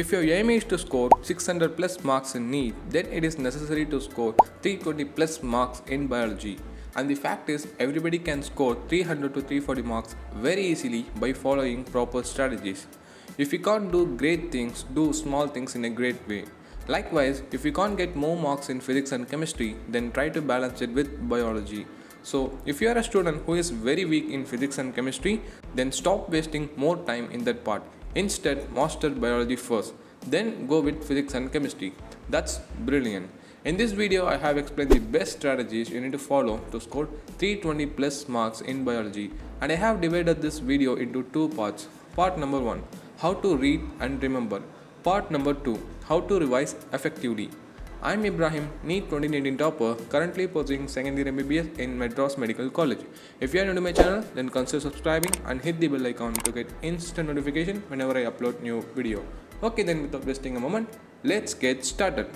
If your aim is to score 600 plus marks in NEET, then it is necessary to score 320 plus marks in biology. And the fact is, everybody can score 300 to 340 marks very easily by following proper strategies. If you can't do great things, do small things in a great way. Likewise, if you can't get more marks in physics and chemistry, then try to balance it with biology. So, if you are a student who is very weak in physics and chemistry, then stop wasting more time in that part. Instead, master biology first, then go with physics and chemistry. That's brilliant. In this video, I have explained the best strategies you need to follow to score 320 plus marks in biology, and I have divided this video into two parts. Part number 1 How to read and remember. Part number 2 How to revise effectively. I'm Ibrahim, NEET 2019 topper, currently pursuing second year MBBS in Madras Medical College. If you are new to my channel, then consider subscribing and hit the bell icon to get instant notification whenever I upload new video. Okay then without wasting a moment, let's get started.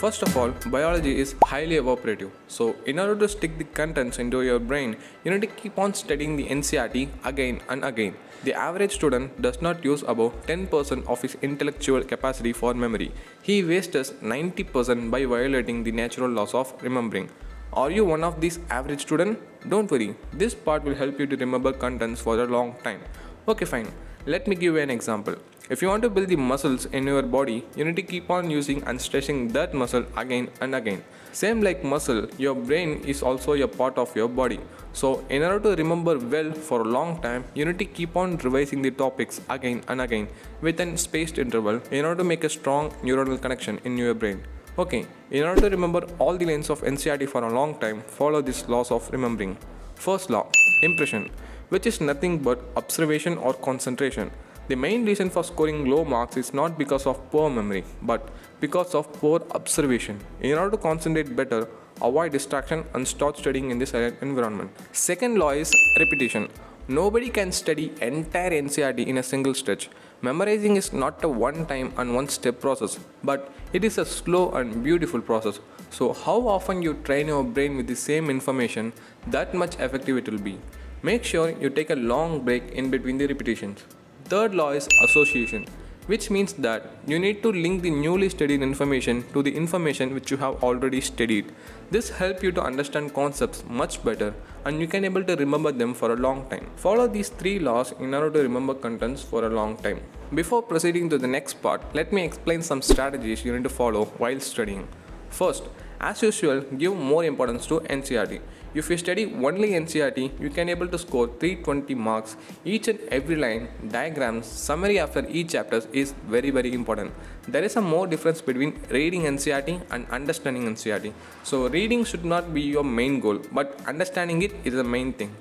First of all, biology is highly evaporative. So, in order to stick the contents into your brain, you need to keep on studying the NCERT again and again. The average student does not use about 10% of his intellectual capacity for memory. He wastes 90% by violating the natural laws of remembering. Are you one of these average student? Don't worry, this part will help you to remember contents for a long time. Okay, fine. Let me give you an example. If you want to build the muscles in your body, you need to keep on using and stretching that muscle again and again. Same like muscle, your brain is also a part of your body. So, in order to remember well for a long time, you need to keep on revising the topics again and again with a spaced interval in order to make a strong neuronal connection in your brain. Okay, in order to remember all the lines of NCERT for a long time, follow these laws of remembering. First law, impression, which is nothing but observation or concentration. The main reason for scoring low marks is not because of poor memory, but because of poor observation. In order to concentrate better, avoid distraction and start studying in the silent environment. Second law is repetition. Nobody can study entire NCERT in a single stretch. Memorizing is not a one time and one step process, but it is a slow and beautiful process. So, how often you train your brain with the same information, that much effective it will be. Make sure you take a long break in between the repetitions. Third law is association, which means that you need to link the newly studied information to the information which you have already studied. This helps you to understand concepts much better and you can able to remember them for a long time. Follow these three laws in order to remember contents for a long time. Before proceeding to the next part, let me explain some strategies you need to follow while studying. First, as usual, give more importance to NCERT. If you study only NCERT, you can able to score 320 marks. Each and every line, diagrams, summary after each chapter is very very important. There is a more difference between reading NCERT and understanding NCERT. So reading should not be your main goal, but understanding it is the main thing.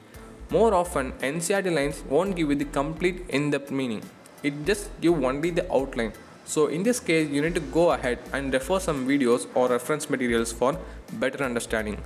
More often, NCERT lines won't give you the complete in-depth meaning. It just give only the outline. So in this case, you need to go ahead and refer some videos or reference materials for better understanding.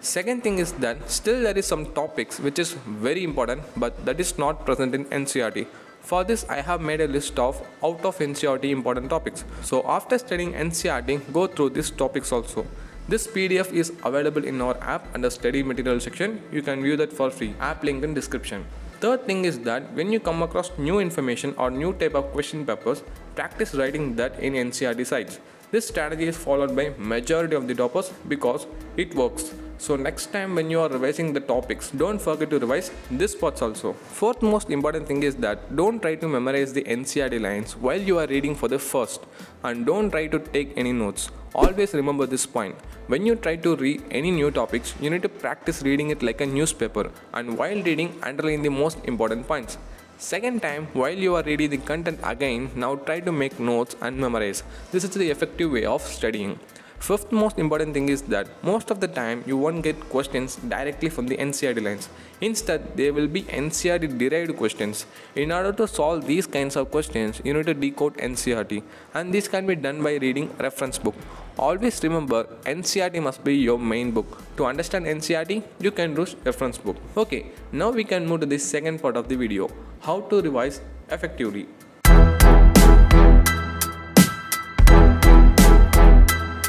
Second thing is that still there is some topics which is very important but that is not present in NCERT. For this I have made a list of out of NCERT important topics. So after studying NCERT go through these topics also. This PDF is available in our app under study material section. You can view that for free. App link in description. Third thing is that when you come across new information or new type of question papers, practice writing that in NCERT sites. This strategy is followed by majority of the toppers because it works. So next time when you are revising the topics, don't forget to revise this parts also. Fourth most important thing is that don't try to memorize the NCERT lines while you are reading for the first and don't try to take any notes. Always remember this point. When you try to read any new topics, you need to practice reading it like a newspaper and while reading underline the most important points. Second time, while you are reading the content again, now try to make notes and memorize. This is the effective way of studying. Fifth most important thing is that most of the time you won't get questions directly from the NCERT lines. Instead, there will be NCERT derived questions. In order to solve these kinds of questions, you need to decode NCERT and this can be done by reading reference book. Always remember NCERT must be your main book. To understand NCERT, you can use reference book. Okay, now we can move to the second part of the video, how to revise effectively.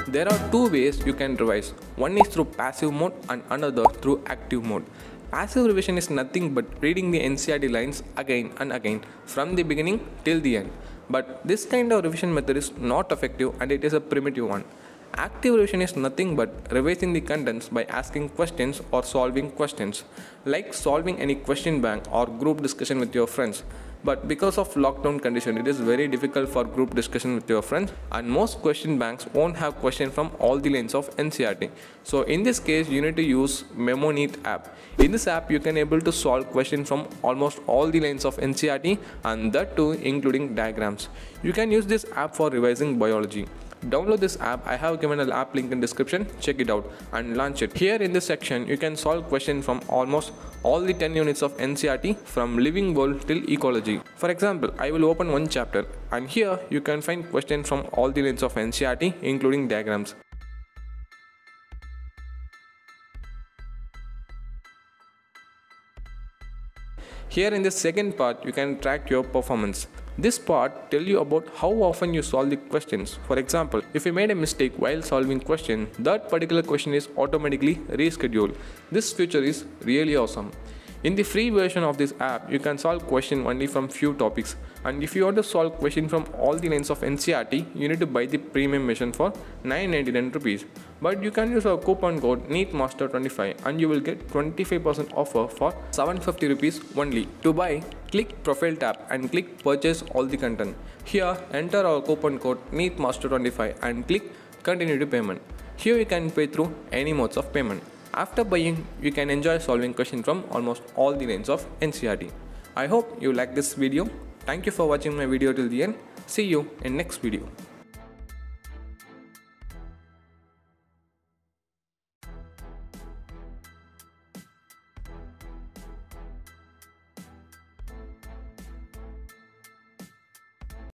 There are two ways you can revise. One is through passive mode and another through active mode. Passive revision is nothing but reading the NCERT lines again and again from the beginning till the end. But this kind of revision method is not effective and it is a primitive one. Active revision is nothing but revising the contents by asking questions or solving questions, like solving any question bank or group discussion with your friends. But because of lockdown condition, it is very difficult for group discussion with your friends, and most question banks won't have question from all the lanes of NCERT. So in this case, you need to use Memo NEET app. In this app, you can able to solve question from almost all the lanes of NCERT, and that too including diagrams. You can use this app for revising biology. Download this app. I have given an app link in description. Check it out and launch it. Here in this section, you can solve questions from almost all the 10 units of NCERT from living world till ecology. For example, I will open one chapter and here you can find questions from all the lanes of NCERT including diagrams. Here in the second part, you can track your performance. This part tell you about how often you solve the questions. For example, if you made a mistake while solving question, that particular question is automatically rescheduled. This feature is really awesome. In the free version of this app, you can solve question only from few topics. And if you want to solve question from all the lines of NCERT, you need to buy the premium version for 999 rupees. But you can use our coupon code NEETMASTER25 and you will get 25% offer for 750 rupees only. To buy, click profile tab and click purchase all the content. Here, enter our coupon code NEETMASTER25 and click continue to payment. Here you can pay through any modes of payment. After buying, you can enjoy solving questions from almost all the lanes of NCERT. I hope you like this video. Thank you for watching my video till the end. See you in next video.